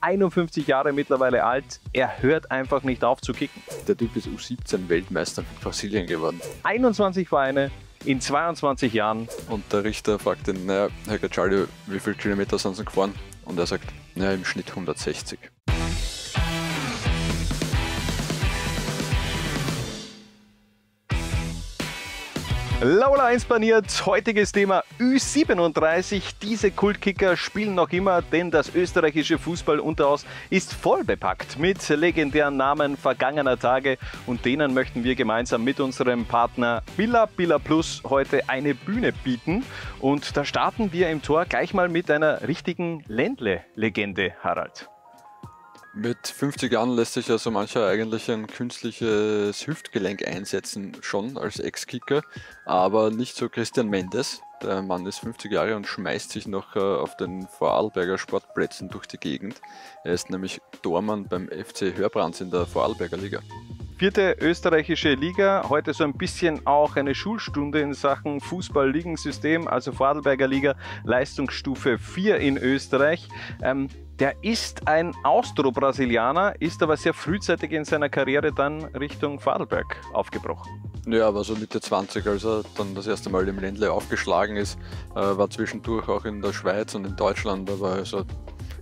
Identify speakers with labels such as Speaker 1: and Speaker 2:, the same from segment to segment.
Speaker 1: 51 Jahre mittlerweile alt. Er hört einfach nicht auf zu kicken.
Speaker 2: Der Typ ist U17 Weltmeister mit Brasilien geworden.
Speaker 1: 21 Vereine in 22 Jahren.
Speaker 2: Und der Richter fragt ihn, naja, Herr Gacciardi, wie viele Kilometer sind Sie gefahren? Und er sagt, naja, im Schnitt 160.
Speaker 1: Laula 1 paniert, heutiges Thema Ü37. Diese Kultkicker spielen noch immer, denn das österreichische Fußballunterhaus ist voll bepackt mit legendären Namen vergangener Tage und denen möchten wir gemeinsam mit unserem Partner Billa Billa Plus heute eine Bühne bieten. Und da starten wir im Tor gleich mal mit einer richtigen Ländle-Legende, Harald.
Speaker 2: Mit 50 Jahren lässt sich ja so mancher eigentlich ein künstliches Hüftgelenk einsetzen, schon als Ex-Kicker, aber nicht so Christian Mendes. Der Mann ist 50 Jahre und schmeißt sich noch äh, auf den Vorarlberger Sportplätzen durch die Gegend. Er ist nämlich Tormann beim FC Hörbrands in der Vorarlberger Liga.
Speaker 1: Vierte österreichische Liga, heute so ein bisschen auch eine Schulstunde in Sachen Fußball-Ligensystem, also Vorarlberger Liga, Leistungsstufe 4 in Österreich. Ähm, der ist ein Austro-Brasilianer, ist aber sehr frühzeitig in seiner Karriere dann Richtung Vorarlberg aufgebrochen.
Speaker 2: Ja, war so Mitte 20, als er dann das erste Mal im Ländle aufgeschlagen ist, äh, war zwischendurch auch in der Schweiz und in Deutschland, aber also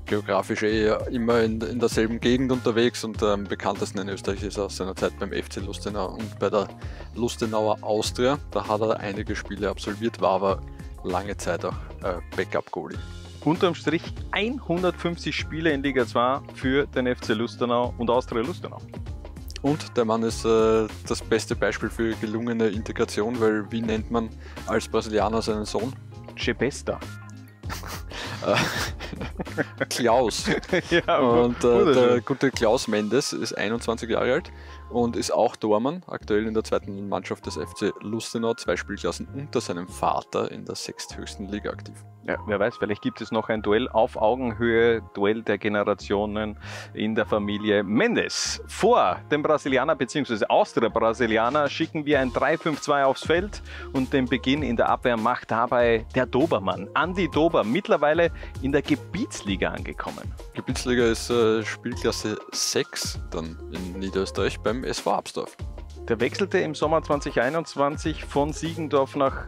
Speaker 2: geografisch eh immer in, in derselben Gegend unterwegs und am ähm, bekanntesten in Österreich ist er aus seiner Zeit beim FC Lustenau und bei der Lustenauer Austria. Da hat er einige Spiele absolviert, war aber lange Zeit auch äh, Backup-Goalie
Speaker 1: unterm Strich 150 Spiele in Liga 2 für den FC Lustenau und Austria Lustenau.
Speaker 2: Und der Mann ist äh, das beste Beispiel für gelungene Integration, weil wie nennt man als Brasilianer seinen Sohn?
Speaker 1: Chepesta.
Speaker 2: Klaus. ja, und äh, der gute Klaus Mendes ist 21 Jahre alt und ist auch Tormann, aktuell in der zweiten Mannschaft des FC Lustenau, zwei Spielklassen unter seinem Vater in der sechsthöchsten Liga aktiv.
Speaker 1: Ja, wer weiß, vielleicht gibt es noch ein Duell auf Augenhöhe, Duell der Generationen in der Familie Mendes. Vor dem Brasilianer bzw. Austria-Brasilianer schicken wir ein 3-5-2 aufs Feld und den Beginn in der Abwehr macht dabei der Dobermann, Andi Dober, mittlerweile in der Gebietsliga angekommen.
Speaker 2: Gebietsliga ist äh, Spielklasse 6 dann in Niederösterreich beim SV Absdorf.
Speaker 1: Der wechselte im Sommer 2021 von Siegendorf nach,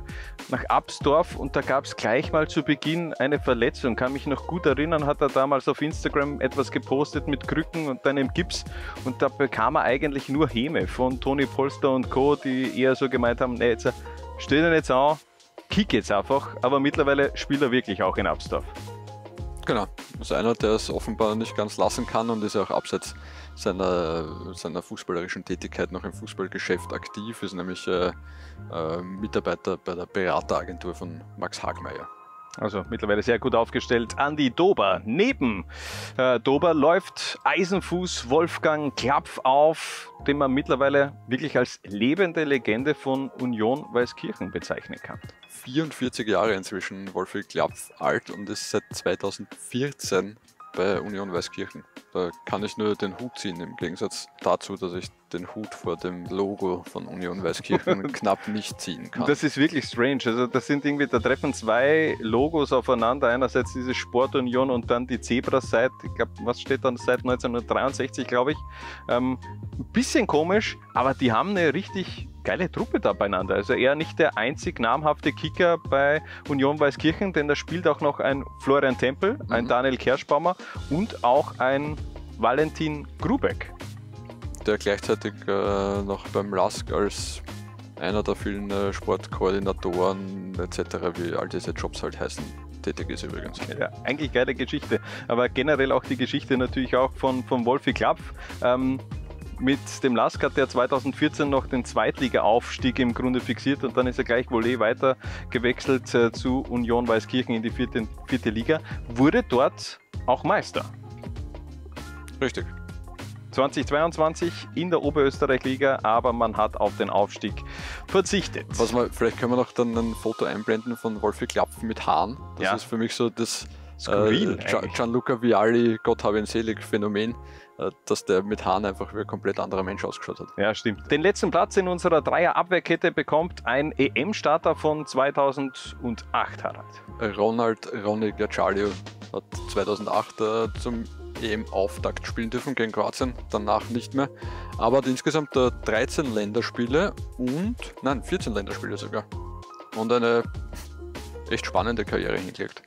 Speaker 1: nach Absdorf und da gab es gleich mal zu Beginn eine Verletzung. Kann mich noch gut erinnern, hat er damals auf Instagram etwas gepostet mit Krücken und einem Gips und da bekam er eigentlich nur Häme von Toni Polster und Co., die eher so gemeint haben, nee, jetzt stell dir nicht an, kick jetzt einfach, aber mittlerweile spielt er wirklich auch in Absdorf.
Speaker 2: Genau, das ist einer, der es offenbar nicht ganz lassen kann und ist auch abseits seiner, seiner fußballerischen Tätigkeit noch im Fußballgeschäft aktiv, ist nämlich äh, äh, Mitarbeiter bei der Berateragentur von Max Hagmeier.
Speaker 1: Also mittlerweile sehr gut aufgestellt. Andi Dober. Neben äh, Dober läuft Eisenfuß Wolfgang Klapf auf, den man mittlerweile wirklich als lebende Legende von Union Weißkirchen bezeichnen kann.
Speaker 2: 44 Jahre inzwischen Wolfgang Klapf alt und ist seit 2014 bei Union Weißkirchen. Da kann ich nur den Hut ziehen, im Gegensatz dazu, dass ich den Hut vor dem Logo von Union Weißkirchen knapp nicht ziehen kann.
Speaker 1: Das ist wirklich strange. Also das sind irgendwie, da treffen zwei Logos aufeinander. Einerseits diese Sportunion und dann die Zebra-Seite. Ich glaube, was steht dann seit 1963, glaube ich. Ähm, ein bisschen komisch, aber die haben eine richtig geile Truppe da beieinander. Also er nicht der einzig namhafte Kicker bei Union Weißkirchen, denn da spielt auch noch ein Florian Tempel, ein mhm. Daniel Kerschbaumer und auch ein Valentin Grubeck
Speaker 2: der gleichzeitig äh, noch beim LASK als einer der vielen äh, Sportkoordinatoren etc., wie all diese Jobs halt heißen, tätig ist übrigens.
Speaker 1: Ja, eigentlich geile Geschichte. Aber generell auch die Geschichte natürlich auch von, von Wolfi Klapf. Ähm, mit dem LASK hat er 2014 noch den Zweitliga-Aufstieg im Grunde fixiert und dann ist er gleich wohl eh weiter gewechselt äh, zu Union Weißkirchen in die vierte, vierte Liga, wurde dort auch Meister.
Speaker 2: Richtig.
Speaker 1: 2022 in der Oberösterreich-Liga, aber man hat auf den Aufstieg verzichtet.
Speaker 2: Was man, vielleicht können wir noch dann ein Foto einblenden von Wolfi Klapfen mit Haaren. Das ja. ist für mich so das äh, Gianluca Vialli, Gott habe ihn selig, Phänomen äh, dass der mit Haaren einfach wie ein komplett anderer Mensch ausgeschaut hat.
Speaker 1: Ja, stimmt. Den letzten Platz in unserer Dreier-Abwehrkette bekommt ein EM-Starter von 2008, Harald.
Speaker 2: Ronald Ronny Gaccialio hat 2008 äh, zum EM-Auftakt spielen dürfen gegen Kroatien, danach nicht mehr. Aber hat insgesamt 13 Länderspiele und, nein, 14 Länderspiele sogar. Und eine echt spannende Karriere hingelegt.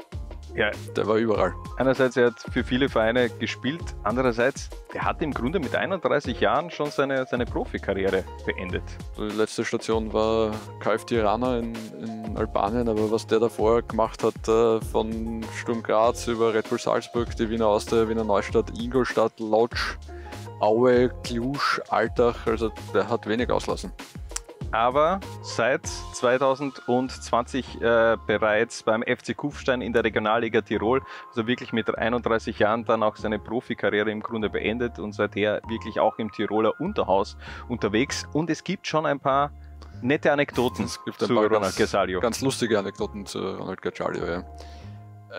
Speaker 1: Ja,
Speaker 2: Der war überall.
Speaker 1: einerseits er hat für viele Vereine gespielt, andererseits er hat im Grunde mit 31 Jahren schon seine, seine Profikarriere beendet.
Speaker 2: Die letzte Station war KF Tirana in, in Albanien, aber was der davor gemacht hat, äh, von Sturm Graz über Red Bull Salzburg, die Wiener Austria, Wiener Neustadt, Ingolstadt, Lodz, Aue, Cluj, Altach, also der hat wenig auslassen.
Speaker 1: Aber seit 2020 äh, bereits beim FC Kufstein in der Regionalliga Tirol, also wirklich mit 31 Jahren dann auch seine Profikarriere im Grunde beendet und seither wirklich auch im Tiroler Unterhaus unterwegs. Und es gibt schon ein paar nette Anekdoten zu Ronald
Speaker 2: ganz-
Speaker 1: Gesalio.
Speaker 2: Ganz lustige Anekdoten zu Ronald Gaccialio, ja.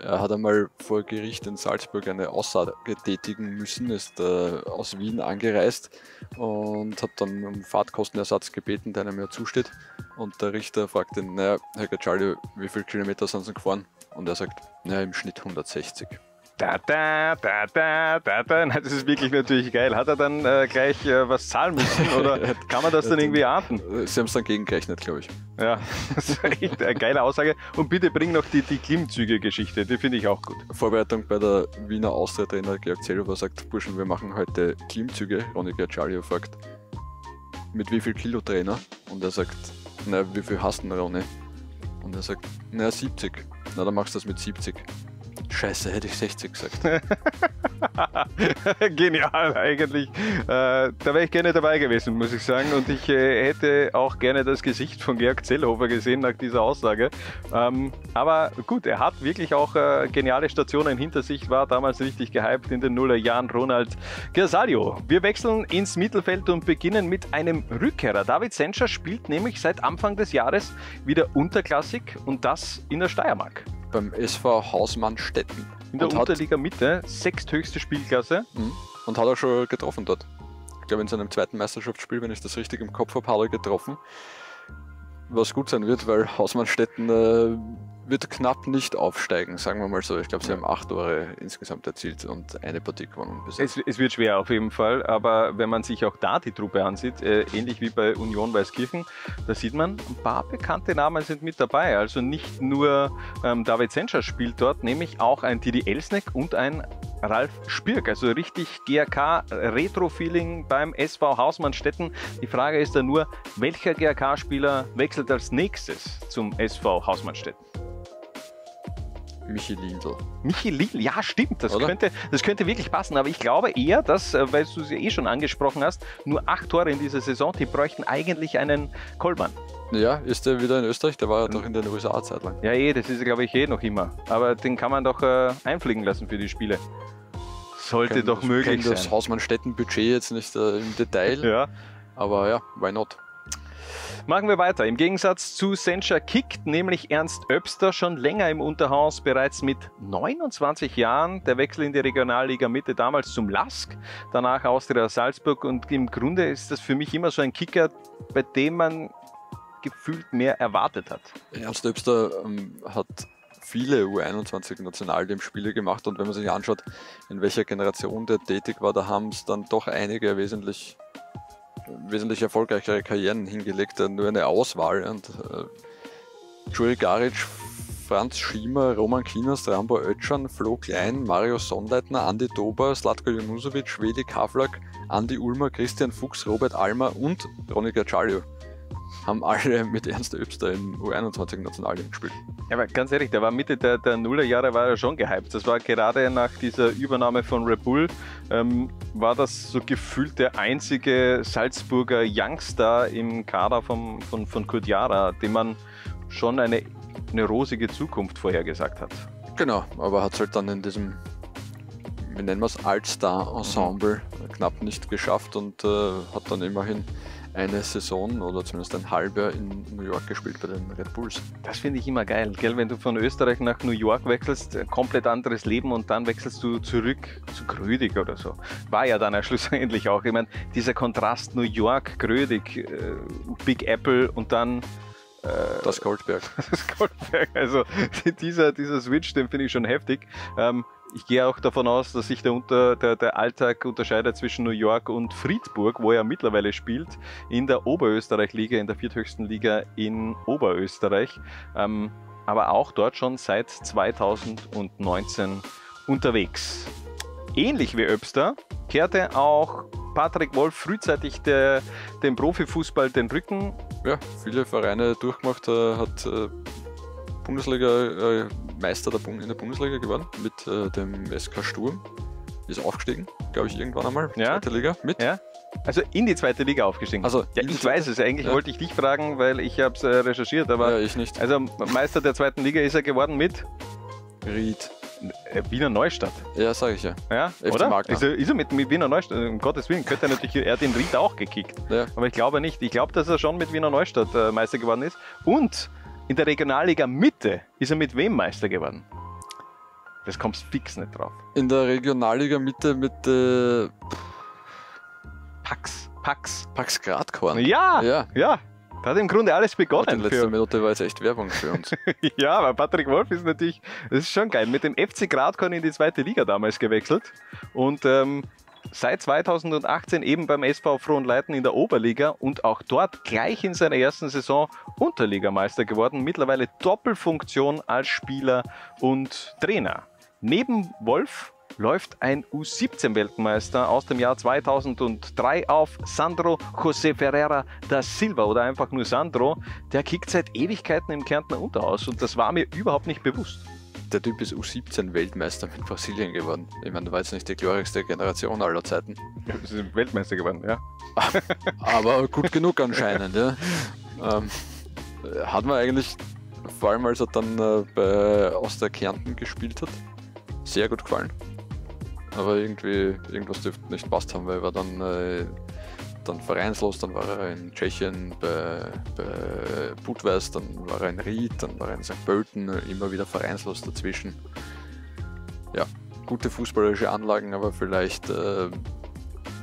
Speaker 2: Er hat einmal vor Gericht in Salzburg eine Aussage tätigen müssen, ist äh, aus Wien angereist und hat dann um Fahrtkostenersatz gebeten, der einem ja zusteht. Und der Richter fragt ihn, naja, Herr Gaccialio, wie viele Kilometer sind Sie gefahren? Und er sagt, naja, im Schnitt 160.
Speaker 1: Da, da, da, da, da, da. Das ist wirklich natürlich geil. Hat er dann äh, gleich äh, was zahlen müssen oder kann man das dann irgendwie ahnden?
Speaker 2: Sie haben es dann gegengerechnet, glaube ich.
Speaker 1: Ja, das ist echt eine geile Aussage. Und bitte bring noch die, die Klimmzüge-Geschichte, die finde ich auch gut.
Speaker 2: Vorbereitung bei der Wiener Austria-Trainer Georg Zellover sagt, Burschen, wir machen heute Klimmzüge. Ronny Gaccialio fragt, mit wie viel Kilo Trainer? Und er sagt, na, wie viel hast du denn, Ronny? Und er sagt, na, 70. Na, dann machst du das mit 70. Scheiße, hätte ich 60 gesagt.
Speaker 1: Genial eigentlich. Äh, da wäre ich gerne dabei gewesen, muss ich sagen. Und ich äh, hätte auch gerne das Gesicht von Georg Zellhofer gesehen nach dieser Aussage. Ähm, aber gut, er hat wirklich auch äh, geniale Stationen hinter sich, war damals richtig gehypt in den Nullerjahren Ronald Gersadio. Wir wechseln ins Mittelfeld und beginnen mit einem Rückkehrer. David Senscher spielt nämlich seit Anfang des Jahres wieder unterklassig und das in der Steiermark.
Speaker 2: Beim SV Hausmann Stetten.
Speaker 1: In der
Speaker 2: Und
Speaker 1: Unterliga Mitte, sechsthöchste Spielklasse.
Speaker 2: Mhm. Und hat auch schon getroffen dort. Ich glaube, in seinem zweiten Meisterschaftsspiel, wenn ich das richtig im Kopf habe, hat er getroffen. Was gut sein wird, weil Hausmannstetten äh, wird knapp nicht aufsteigen, sagen wir mal so. Ich glaube, sie haben acht Tore insgesamt erzielt und eine Partie gewonnen.
Speaker 1: Es, es wird schwer auf jeden Fall, aber wenn man sich auch da die Truppe ansieht, äh, ähnlich wie bei Union Weißkirchen, da sieht man, ein paar bekannte Namen sind mit dabei. Also nicht nur ähm, David Senscher spielt dort, nämlich auch ein Didi Elsneck und ein Ralf Spirk. Also richtig GRK-Retro-Feeling beim SV Hausmannstetten. Die Frage ist dann nur, welcher GRK-Spieler wechselt als nächstes zum SV Hausmannstetten?
Speaker 2: Michi Lindl.
Speaker 1: Michi Lill, ja stimmt, das
Speaker 2: Oder?
Speaker 1: könnte, das könnte wirklich passen, aber ich glaube eher, dass, äh, weil du es ja eh schon angesprochen hast, nur acht Tore in dieser Saison, die bräuchten eigentlich einen Kolmann.
Speaker 2: Ja, ist der wieder in Österreich? Der war ja doch in den USA Zeit lang.
Speaker 1: Ja eh, das ist glaube ich eh noch immer, aber den kann man doch äh, einfliegen lassen für die Spiele. Sollte
Speaker 2: Kenn-
Speaker 1: doch
Speaker 2: ich
Speaker 1: möglich
Speaker 2: das
Speaker 1: sein.
Speaker 2: Hausmannstetten-Budget jetzt nicht äh, im Detail,
Speaker 1: Ja.
Speaker 2: aber ja, why not?
Speaker 1: Machen wir weiter. Im Gegensatz zu Sencha kickt nämlich Ernst Öbster schon länger im Unterhaus, bereits mit 29 Jahren. Der Wechsel in die Regionalliga Mitte damals zum Lask, danach Austria Salzburg und im Grunde ist das für mich immer so ein Kicker, bei dem man gefühlt mehr erwartet hat.
Speaker 2: Ernst Öbster ähm, hat viele U21-Nationalteam-Spiele gemacht und wenn man sich anschaut, in welcher Generation der tätig war, da haben es dann doch einige wesentlich, wesentlich erfolgreichere Karrieren hingelegt, äh, nur eine Auswahl. Und äh, Juri Garic, Franz Schiemer, Roman Kinas, Rambo Ötschan, Flo Klein, Mario Sonnleitner, Andi Dober, Slatko Junusovic, Schwedi Kavlak, Andi Ulmer, Christian Fuchs, Robert Almer und Ronny Gaccialio haben alle mit Ernst Öbster im U21-Nationalteam gespielt.
Speaker 1: Ja, aber ganz ehrlich, der war Mitte der, der Nullerjahre war er schon gehypt. Das war gerade nach dieser Übernahme von Red Bull, ähm, war das so gefühlt der einzige Salzburger Youngstar im Kader vom, von, von Kurt Jara, dem man schon eine, eine rosige Zukunft vorhergesagt hat.
Speaker 2: Genau, aber hat es halt dann in diesem, wie nennen wir es, Altstar-Ensemble knapp nicht geschafft und äh, hat dann immerhin eine Saison oder zumindest ein halber in New York gespielt bei den Red Bulls.
Speaker 1: Das finde ich immer geil, gell? Wenn du von Österreich nach New York wechselst, äh, komplett anderes Leben und dann wechselst du zurück zu Grödig oder so. War ja dann ja schlussendlich auch. Ich meine, dieser Kontrast New York, Grödig, äh, Big Apple und dann äh,
Speaker 2: Das Goldberg.
Speaker 1: das Goldberg. Also dieser, dieser Switch, den finde ich schon heftig. Ähm, ich gehe auch davon aus, dass sich der, unter, der, der Alltag unterscheidet zwischen New York und Friedburg, wo er mittlerweile spielt, in der Oberösterreich-Liga, in der vierthöchsten Liga in Oberösterreich. Ähm, aber auch dort schon seit 2019 unterwegs. Ähnlich wie Öbster kehrte auch Patrick Wolf frühzeitig der, dem Profifußball den Rücken.
Speaker 2: Ja, viele Vereine durchgemacht, äh, hat äh, Bundesliga äh, Meister der in der Bundesliga geworden mit äh, dem SK Sturm. Ist aufgestiegen, glaube ich, irgendwann einmal.
Speaker 1: Ja.
Speaker 2: Zweite Liga mit.
Speaker 1: Ja. Also in die zweite Liga aufgestiegen.
Speaker 2: Also,
Speaker 1: ja, ich weiß es. Eigentlich
Speaker 2: Ja.
Speaker 1: wollte ich dich fragen, weil ich habe es äh, recherchiert. Aber
Speaker 2: ja, ich nicht.
Speaker 1: also Meister der zweiten Liga ist er geworden mit
Speaker 2: Ried.
Speaker 1: äh, Wiener Neustadt.
Speaker 2: Ja, sage ich ja.
Speaker 1: Ja,
Speaker 2: FC
Speaker 1: oder?
Speaker 2: Magna.
Speaker 1: Ist er, ist er mit, mit Wiener Neustadt? Um Gottes Willen, könnte er natürlich. Er hat den Ried auch gekickt.
Speaker 2: ja.
Speaker 1: Aber ich glaube nicht. Ich glaube, dass er schon mit Wiener Neustadt äh, Meister geworden ist. Und in der Regionalliga Mitte ist er mit wem Meister geworden? Das kommst fix nicht drauf.
Speaker 2: In der Regionalliga Mitte mit äh,
Speaker 1: Pax. Pax.
Speaker 2: Pax Gradkorn.
Speaker 1: Ja, ja.
Speaker 2: Ja,
Speaker 1: Da hat im Grunde alles
Speaker 2: oh, die
Speaker 1: begonnen.
Speaker 2: letzte
Speaker 1: Für,
Speaker 2: Minute war jetzt echt Werbung für uns.
Speaker 1: ja, aber Patrick Wolf ist natürlich, das ist schon geil. Mit dem FC Gradkorn in die zweite Liga damals gewechselt. Und ähm, seit 2018 eben beim SV Frohnleiten in der Oberliga und auch dort gleich in seiner ersten Saison Unterligameister geworden. Mittlerweile Doppelfunktion als Spieler und Trainer. Neben Wolf läuft ein U17-Weltmeister aus dem Jahr 2003 auf, Sandro José Ferreira da Silva oder einfach nur Sandro. Der kickt seit Ewigkeiten im Kärntner Unterhaus und das war mir überhaupt nicht bewusst.
Speaker 2: Der Typ ist U17-Weltmeister mit Brasilien geworden. Ich meine, war jetzt nicht die glorreichste Generation aller Zeiten.
Speaker 1: Sie sind Weltmeister geworden, ja.
Speaker 2: Aber gut genug anscheinend, ja. Ähm, hat man eigentlich, vor allem als er dann äh, bei Austria Kärnten gespielt hat, sehr gut gefallen. Aber irgendwie, irgendwas dürfte nicht passt haben, weil er dann, äh, dann vereinslos, dann war er in Tschechien bei, bei Budweis, dann war er in Ried, dann war er in St. Pölten, immer wieder vereinslos dazwischen. Ja, gute fußballerische Anlagen, aber vielleicht äh,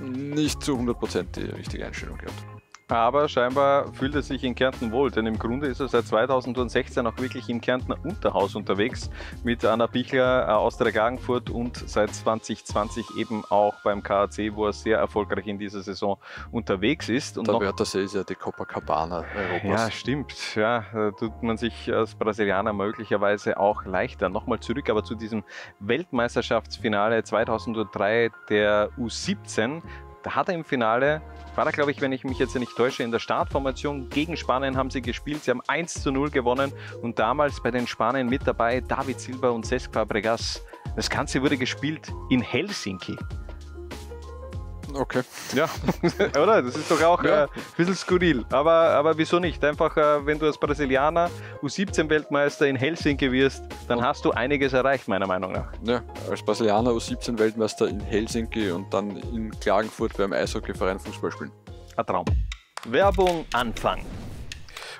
Speaker 2: nicht zu 100% die richtige Einstellung gehabt.
Speaker 1: Aber scheinbar fühlt er sich in Kärnten wohl, denn im Grunde ist er seit 2016 auch wirklich im Kärntner Unterhaus unterwegs mit Anna Bichler äh, aus der Gagenfurt und seit 2020 eben auch beim KAC, wo er sehr erfolgreich in dieser Saison unterwegs ist. Und
Speaker 2: Der Wörthersee ist ja die Copacabana Europas.
Speaker 1: Ja, stimmt. Ja, da tut man sich als Brasilianer möglicherweise auch leichter. Nochmal zurück aber zu diesem Weltmeisterschaftsfinale 2003 der U17. Da hat er im Finale, war er glaube ich, wenn ich mich jetzt nicht täusche, in der Startformation gegen Spanien haben sie gespielt. Sie haben 1 zu 0 gewonnen und damals bei den Spaniern mit dabei David Silva und Cesc Fabregas. Das Ganze wurde gespielt in Helsinki.
Speaker 2: Okay.
Speaker 1: Ja, oder? Das ist doch auch
Speaker 2: Ja.
Speaker 1: äh, ein bisschen skurril. Aber, aber wieso nicht? Einfach, äh, wenn du als Brasilianer U17-Weltmeister in Helsinki wirst, dann hast du einiges erreicht, meiner Meinung nach.
Speaker 2: Ja, als Brasilianer U17 Weltmeister in Helsinki und dann in Klagenfurt beim Eishockeyverein Fußball spielen.
Speaker 1: Ein Traum. Werbung Anfang.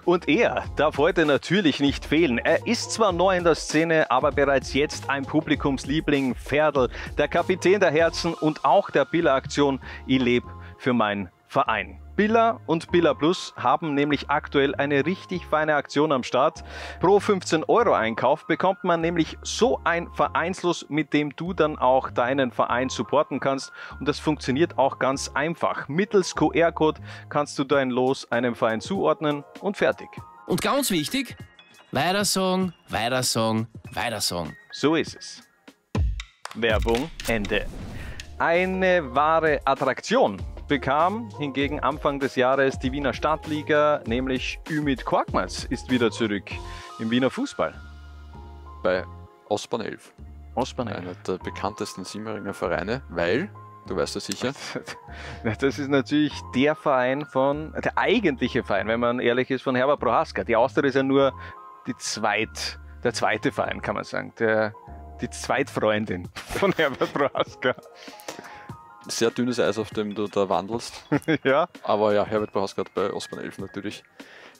Speaker 1: Und er darf heute natürlich nicht fehlen. Er ist zwar neu in der Szene, aber bereits jetzt ein Publikumsliebling, Ferdl, der Kapitän der Herzen und auch der Biller-Aktion Ich leb für meinen Verein. Billa und Billa Plus haben nämlich aktuell eine richtig feine Aktion am Start. Pro 15 Euro Einkauf bekommt man nämlich so ein Vereinslos, mit dem du dann auch deinen Verein supporten kannst. Und das funktioniert auch ganz einfach. Mittels QR-Code kannst du dein Los einem Verein zuordnen und fertig.
Speaker 3: Und ganz wichtig, weiter sagen, weiter sagen, weiter sagen.
Speaker 1: So ist es. Werbung Ende. Eine wahre Attraktion bekam hingegen Anfang des Jahres die Wiener Stadtliga, nämlich Ümit Korkmaz ist wieder zurück im Wiener Fußball.
Speaker 2: Bei Ospan 11,
Speaker 1: Osman
Speaker 2: einer der bekanntesten Simmeringer Vereine, weil, du weißt es sicher,
Speaker 1: Das ist natürlich der Verein von, der eigentliche Verein, wenn man ehrlich ist, von Herbert Prohaska. Die Austria ist ja nur die zweit, der zweite Verein, kann man sagen. Der, die Zweitfreundin von Herbert Prohaska.
Speaker 2: Sehr dünnes Eis, auf dem du da wandelst.
Speaker 1: ja,
Speaker 2: Aber ja, Herbert Bohaska hat bei Osman 11 natürlich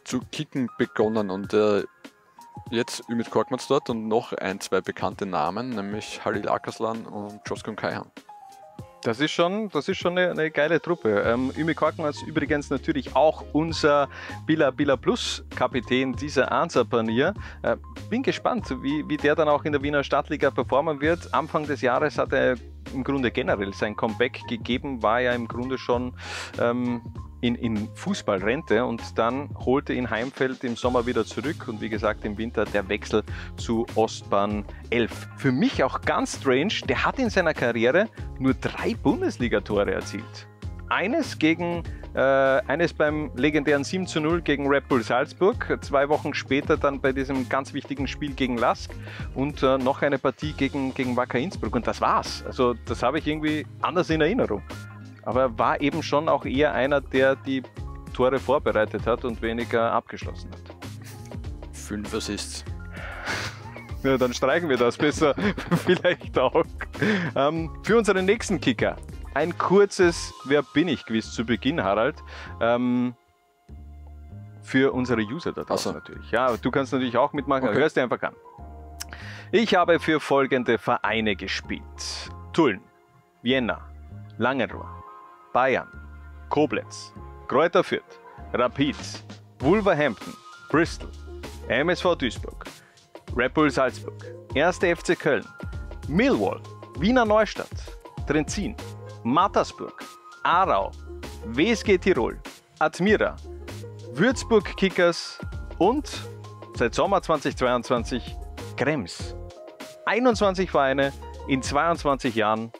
Speaker 2: zu kicken begonnen und äh, jetzt Ümit Korkmaz dort und noch ein, zwei bekannte Namen, nämlich Halil Akaslan und Joskon Kaihan.
Speaker 1: Das ist schon, das ist schon eine, eine geile Truppe. Ähm, Ümi Korkmaz übrigens natürlich auch unser Billa Billa Plus Kapitän dieser Ansa-Panier. Äh, bin gespannt, wie, wie der dann auch in der Wiener Stadtliga performen wird. Anfang des Jahres hat er im Grunde generell sein Comeback gegeben, war ja im Grunde schon ähm, in, in Fußballrente und dann holte ihn Heimfeld im Sommer wieder zurück und wie gesagt im Winter der Wechsel zu Ostbahn 11. Für mich auch ganz strange, der hat in seiner Karriere nur drei Bundesligatore erzielt. Eines gegen äh, eines beim legendären 7 zu 0 gegen Red Bull Salzburg, zwei Wochen später dann bei diesem ganz wichtigen Spiel gegen Lask und äh, noch eine Partie gegen, gegen Wacker Innsbruck und das war's. Also das habe ich irgendwie anders in Erinnerung. Aber er war eben schon auch eher einer, der die Tore vorbereitet hat und weniger abgeschlossen hat.
Speaker 2: Fünf Assists.
Speaker 1: Ja, dann streichen wir das besser vielleicht auch. Ähm, für unseren nächsten Kicker. Ein kurzes Wer bin ich Quiz zu Beginn, Harald. Ähm, für unsere User da draußen
Speaker 2: so.
Speaker 1: natürlich. Ja, du kannst natürlich auch mitmachen.
Speaker 2: Okay.
Speaker 1: Hörst dir einfach an. Ich habe für folgende Vereine gespielt: Tulln, Vienna, Langenrohr, Bayern, Koblenz, Kräuter Fürth, Rapid, Wolverhampton, Bristol, MSV Duisburg, Red Bull Salzburg, 1. FC Köln, Millwall, Wiener Neustadt, Trenzin, Mattersburg, Aarau, WSG Tirol, Admira, Würzburg Kickers und seit Sommer 2022 Krems. 21 Vereine in 22 Jahren.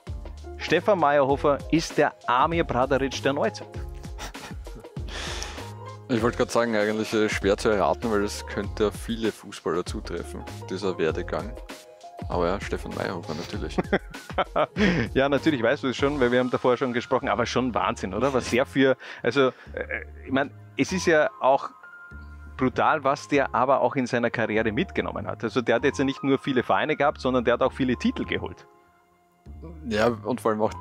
Speaker 1: Stefan Meyerhofer ist der Amir Bradaric der Neuzeit.
Speaker 2: Ich wollte gerade sagen, eigentlich äh, schwer zu erraten, weil es könnte viele Fußballer zutreffen, dieser Werdegang. Aber ja, Stefan Meyerhofer natürlich.
Speaker 1: ja, natürlich weißt du es schon, weil wir haben davor schon gesprochen, aber schon Wahnsinn, oder? Was sehr für, also, äh, ich meine, es ist ja auch brutal, was der aber auch in seiner Karriere mitgenommen hat. Also der hat jetzt ja nicht nur viele Vereine gehabt, sondern der hat auch viele Titel geholt.
Speaker 2: Ja, und vor allem auch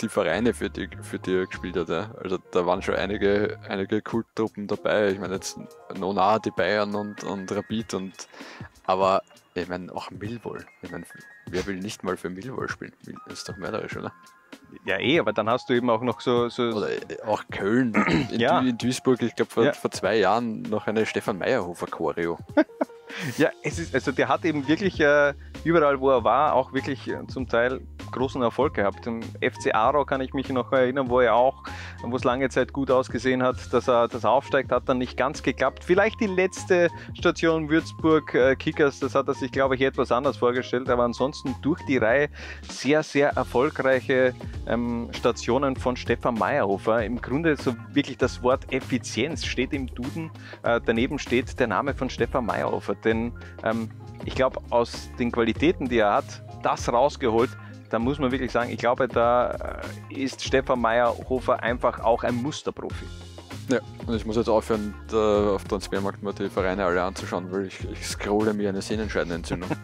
Speaker 2: die Vereine, für die, für die er gespielt hat. Ja. Also da waren schon einige, einige Kulttruppen dabei. Ich meine jetzt Nona, die Bayern und, und Rapid und aber ich meine auch Millwall. Ich meine, wer will nicht mal für Millwall spielen? Das ist doch mörderisch, oder?
Speaker 1: Ja, eh, aber dann hast du eben auch noch so. so
Speaker 2: Oder äh, auch Köln, in,
Speaker 1: Ja.
Speaker 2: in Duisburg, ich glaube vor,
Speaker 1: Ja.
Speaker 2: vor zwei Jahren noch eine Stefan Meyerhofer Choreo.
Speaker 1: Ja, es ist, also der hat eben wirklich äh, überall, wo er war, auch wirklich äh, zum Teil großen Erfolg gehabt. Im FC Aarau kann ich mich noch erinnern, wo er auch, wo es lange Zeit gut ausgesehen hat, dass er das aufsteigt, hat dann nicht ganz geklappt. Vielleicht die letzte Station Würzburg äh, Kickers, das hat er sich, glaube ich, etwas anders vorgestellt, aber ansonsten durch die Reihe sehr, sehr erfolgreiche ähm, Stationen von Stefan Meyerhofer. Im Grunde so wirklich das Wort Effizienz steht im Duden, äh, daneben steht der Name von Stefan Meyerhofer, denn ähm, ich glaube, aus den Qualitäten, die er hat, das rausgeholt, da muss man wirklich sagen, ich glaube, da äh, ist Stefan Meyerhofer einfach auch ein Musterprofi.
Speaker 2: Ja, und ich muss jetzt aufhören, da auf Transfermarkt mal die Vereine alle anzuschauen, weil ich, ich scrolle mir eine Sehnenscheidenentzündung.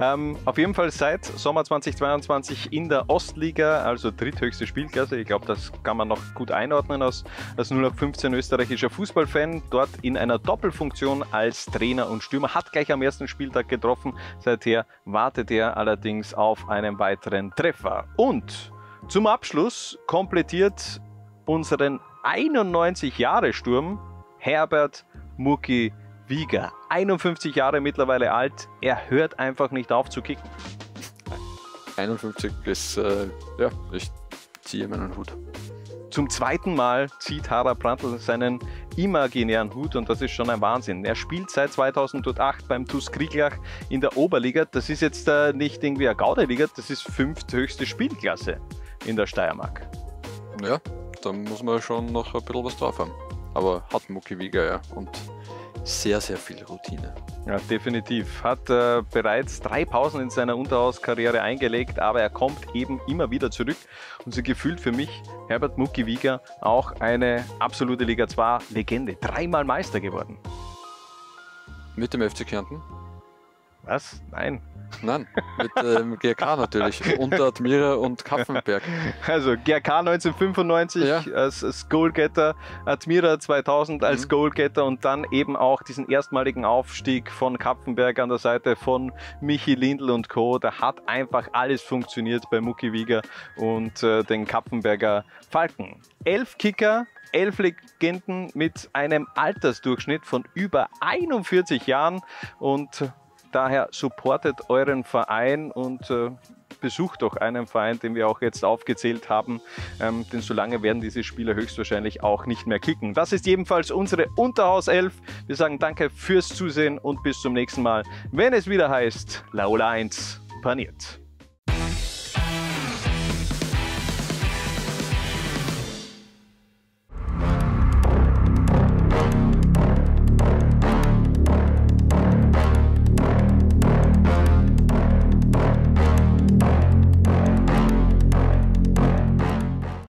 Speaker 1: Ähm, auf jeden Fall seit Sommer 2022 in der Ostliga, also dritthöchste Spielklasse. Ich glaube, das kann man noch gut einordnen als, als 0815 österreichischer Fußballfan. Dort in einer Doppelfunktion als Trainer und Stürmer. Hat gleich am ersten Spieltag getroffen. Seither wartet er allerdings auf einen weiteren Treffer. Und zum Abschluss komplettiert unseren 91 Jahre Sturm Herbert Mucki Wieger. 51 Jahre mittlerweile alt. Er hört einfach nicht auf zu kicken.
Speaker 2: 51 ist, äh, ja, ich ziehe meinen Hut.
Speaker 1: Zum zweiten Mal zieht Harald Brandl seinen imaginären Hut und das ist schon ein Wahnsinn. Er spielt seit 2008 beim TuS Krieglach in der Oberliga. Das ist jetzt äh, nicht irgendwie eine Gaudeliga, das ist fünfthöchste Spielklasse in der Steiermark.
Speaker 2: Ja, da muss man schon noch ein bisschen was drauf haben. Aber hat Mucki Wieger, ja. Und sehr, sehr viel Routine.
Speaker 1: Ja, definitiv. Hat äh, bereits drei Pausen in seiner Unterhauskarriere eingelegt, aber er kommt eben immer wieder zurück. Und so gefühlt für mich Herbert Mucki Wieger auch eine absolute Liga 2 Legende. Dreimal Meister geworden.
Speaker 2: Mit dem FC Kärnten?
Speaker 1: Was? Nein.
Speaker 2: Nein, mit ähm, GRK natürlich. Unter Admira und Kaffenberg.
Speaker 1: Also GRK 1995
Speaker 2: Ja.
Speaker 1: als, als Goalgetter, Admira 2000 als
Speaker 2: Mhm.
Speaker 1: Goalgetter und dann eben auch diesen erstmaligen Aufstieg von Kapfenberg an der Seite von Michi Lindl und Co. Da hat einfach alles funktioniert bei Mucki Wieger und äh, den Kapfenberger Falken. Elf Kicker, elf Legenden mit einem Altersdurchschnitt von über 41 Jahren und daher supportet euren Verein und äh, besucht doch einen Verein, den wir auch jetzt aufgezählt haben, ähm, denn so lange werden diese Spieler höchstwahrscheinlich auch nicht mehr kicken. Das ist jedenfalls unsere Unterhauself. Wir sagen danke fürs Zusehen und bis zum nächsten Mal, wenn es wieder heißt Laola 1 paniert.